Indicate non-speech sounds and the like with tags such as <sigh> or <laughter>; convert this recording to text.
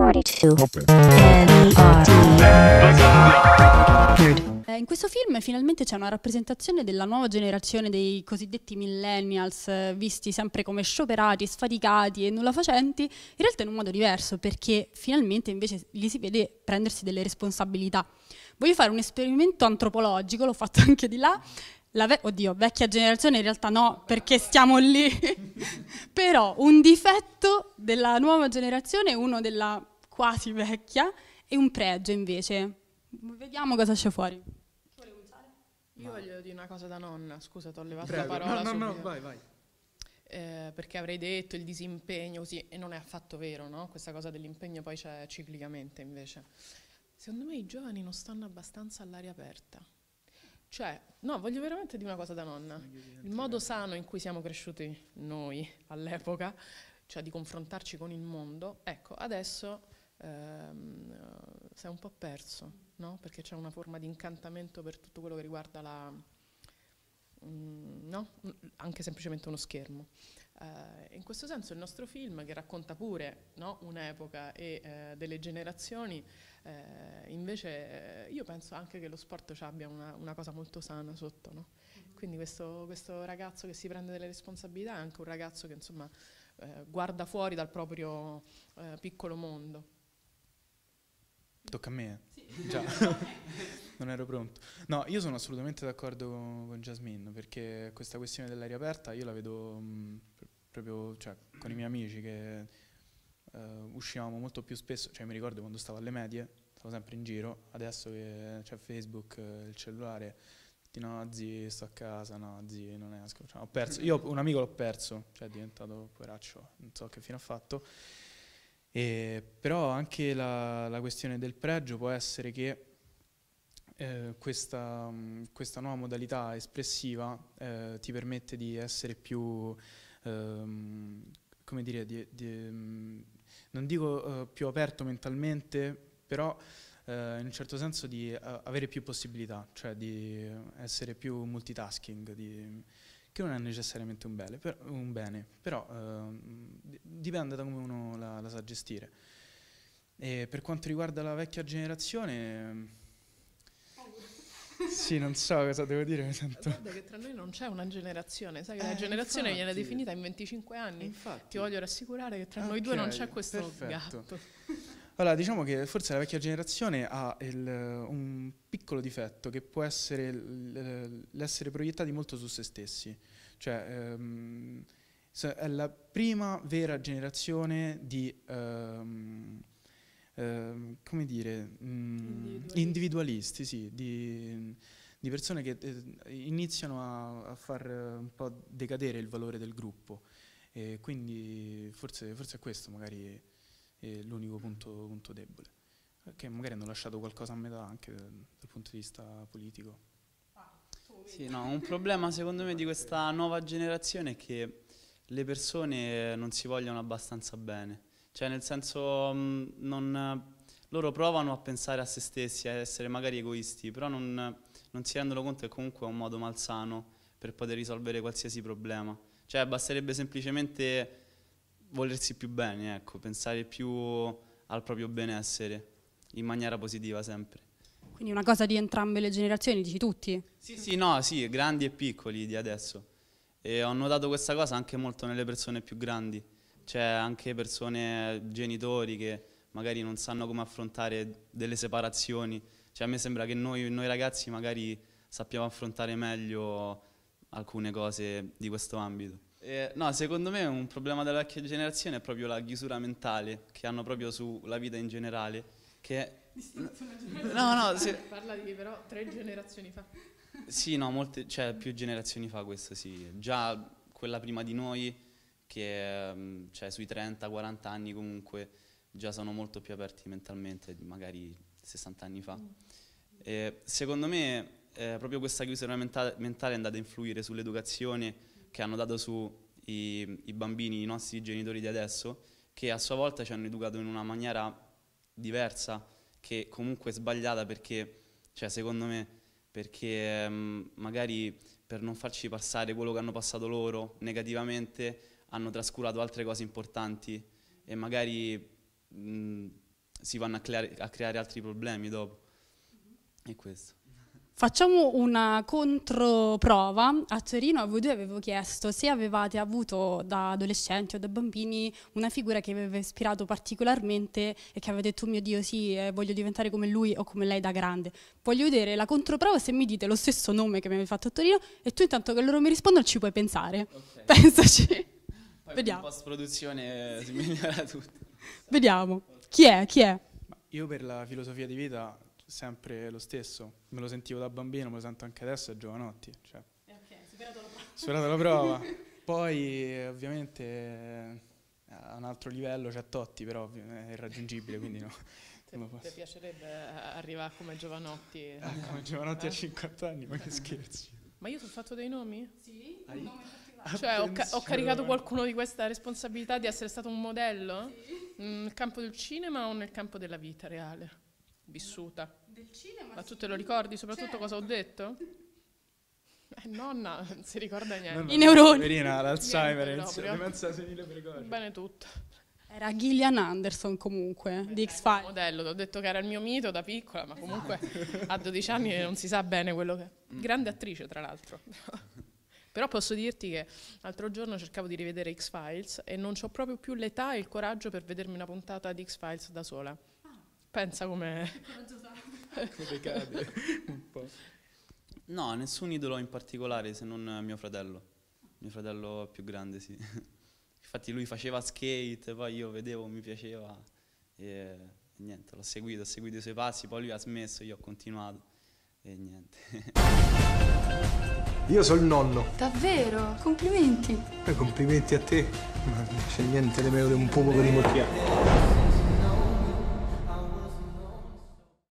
42. Eh, in questo film finalmente c'è una rappresentazione della nuova generazione dei cosiddetti millennials, eh, visti sempre come scioperati, sfaticati e nulla facenti, in realtà in un modo diverso, perché finalmente invece li si vede prendersi delle responsabilità. Voglio fare un esperimento antropologico, l'ho fatto <laughs> anche di là. La ve- oddio, vecchia generazione in realtà no, perché stiamo lì. Però un difetto della nuova generazione, uno della quasi vecchia, e un pregio invece. Vediamo cosa c'è fuori. Io voglio dire una cosa da nonna, scusa, ti ho levato Prego. la parola. No, no, no, subito. vai, vai. Eh, perché avrei detto il disimpegno così, e non è affatto vero, no? Questa cosa dell'impegno poi c'è ciclicamente invece. Secondo me i giovani non stanno abbastanza all'aria aperta. Cioè, no, voglio veramente dire una cosa da nonna. Il modo sano in cui siamo cresciuti noi all'epoca, cioè di confrontarci con il mondo, ecco, adesso ehm, eh, si è un po' perso, no? Perché c'è una forma di incantamento per tutto quello che riguarda la... mm, no? Mm, Anche semplicemente uno schermo. Eh, in questo senso il nostro film, che racconta pure no, un'epoca e eh, delle generazioni, eh, invece io penso anche che lo sport ci abbia una, una cosa molto sana sotto. no? Quindi questo, questo ragazzo che si prende delle responsabilità è anche un ragazzo che insomma guarda fuori dal proprio piccolo mondo. Tocca a me? Già, <laughs> <laughs> non ero pronto. No, io sono assolutamente d'accordo con, con Jasmine perché questa questione dell'aria aperta io la vedo mh, pr- proprio cioè, con i miei amici che eh, uscivamo molto più spesso, cioè mi ricordo quando stavo alle medie, stavo sempre in giro, adesso che c'è Facebook, eh, il cellulare, tutti, no zi sto a casa, no zi non esco, Cioè, ho perso, io un amico l'ho perso, cioè è diventato poveraccio, non so che fine ha fatto. E, però anche la, la questione del pregio può essere che eh, questa, questa nuova modalità espressiva eh, ti permette di essere più, ehm, come dire, di- di, non dico eh, più aperto mentalmente, però eh, in un certo senso di eh, avere più possibilità, cioè di essere più multitasking, di- che non è necessariamente un bene, per- un bene, però ehm, di- dipende da come uno la, la sa gestire. E per quanto riguarda la vecchia generazione, sì, non so cosa devo dire, mi sento... Guarda che tra noi non c'è una generazione, sai che Eh, la generazione viene infatti. definita in 25 anni. Infatti. Ti voglio rassicurare che tra noi due non c'è questo perfetto. gatto. Allora, diciamo che forse la vecchia generazione ha il- un piccolo difetto che può essere l'essere proiettati molto su se stessi. Cioè, ehm, è la prima vera generazione di, ehm, ehm, come dire, mm, Individualisti. individualisti, sì, di, di persone che eh, iniziano a, a far un po' decadere il valore del gruppo. E quindi forse, forse è questo magari è l'unico punto, punto debole, che magari hanno lasciato qualcosa a metà anche dal, dal punto di vista politico. Sì, no, un problema secondo me di questa nuova generazione è che le persone non si vogliono abbastanza bene. Cioè, nel senso, mh, non- loro provano a pensare a se stessi, a essere magari egoisti, però non, non si rendono conto che comunque è un modo malsano per poter risolvere qualsiasi problema. Cioè, basterebbe semplicemente volersi più bene, ecco, pensare più al proprio benessere, in maniera positiva sempre. Quindi una cosa di entrambe le generazioni, dici tutti? Sì, sì, no, sì, grandi e piccoli di adesso. E ho notato questa cosa anche molto nelle persone più grandi, cioè anche persone, genitori che magari non sanno come affrontare delle separazioni. Cioè a me sembra che noi, noi ragazzi magari sappiamo affrontare meglio alcune cose di questo ambito. E, no, secondo me un problema della vecchia generazione è proprio la chiusura mentale che hanno proprio sulla vita in generale. Che... No, no, se- <laughs> Parla di però tre generazioni fa. sì, no, molte, cioè più generazioni fa questo sì. Già quella prima di noi, che mm, cioè, sui 30-40 anni comunque, già sono molto più aperti mentalmente, di magari 60 anni fa. E secondo me eh, proprio questa chiusura menta- mentale è andata a influire sull'educazione che hanno dato su i, bambini, i nostri genitori di adesso, che a sua volta ci hanno educato in una maniera diversa, che comunque è sbagliata perché, cioè secondo me, perché ehm, magari per non farci passare quello che hanno passato loro negativamente, hanno trascurato altre cose importanti e magari mh, si vanno a creare, a creare altri problemi dopo. E questo. Facciamo una controprova. A Torino a voi due avevo chiesto se avevate avuto da adolescenti o da bambini una figura che vi aveva ispirato particolarmente e che aveva detto, oh mio Dio, sì, eh, voglio diventare come lui o come lei da grande. Voglio vedere la controprova se mi dite lo stesso nome che mi avete fatto a Torino e tu intanto che loro mi rispondono ci puoi pensare. Okay. Pensaci. Poi <laughs> Vediamo. in post-produzione si migliora tutto. Vediamo. Chi è? Chi è? Ma io per la filosofia di vita sempre lo stesso, me lo sentivo da bambino, me lo sento anche adesso a Giovanotti. Cioè. Superato la prova. <laughs> Poi ovviamente eh, a un altro livello c'è Totti, però è irraggiungibile, quindi no. <laughs> Ti, piacerebbe eh, arrivare come Giovanotti? Ah, come Giovanotti a Eh? 50 anni, ma che scherzi. Ma io ti ho fatto dei nomi? Sì, Hai- Cioè, ho, ca- ho caricato qualcuno di questa responsabilità di essere stato un modello? Mm, Nel campo del cinema o nel campo della vita reale? Vissuta. Del cinema. Ma tu te lo ricordi soprattutto cosa ho detto? Eh, nonna, non si ricorda niente. No, no, I neuroni. Poverina, l'Alzheimer, Niente inizia- proprio. demenza senile precoce. Bene tutto. Era Gillian Anderson comunque, di X-Files. Modello, ti ho detto che era il mio mito da piccola, ma comunque a 12 anni non si sa bene quello che è. Grande attrice, tra l'altro. <laughs> Però posso dirti che l'altro giorno cercavo di rivedere X-Files e non ho proprio più l'età e il coraggio per vedermi una puntata di X-Files da sola. Pensa come... Come cade <laughs> un po'. No, nessun idolo in particolare se non mio fratello. Mio fratello più grande, sì. <laughs> Infatti lui faceva skate, poi io vedevo, mi piaceva e, e niente, l'ho seguito, ho seguito i suoi passi, poi lui ha smesso, io ho continuato e niente. <laughs> Io sono il nonno. Davvero? Complimenti. E complimenti a te. Ma non c'è niente di meno di un pupo con i mocchiali.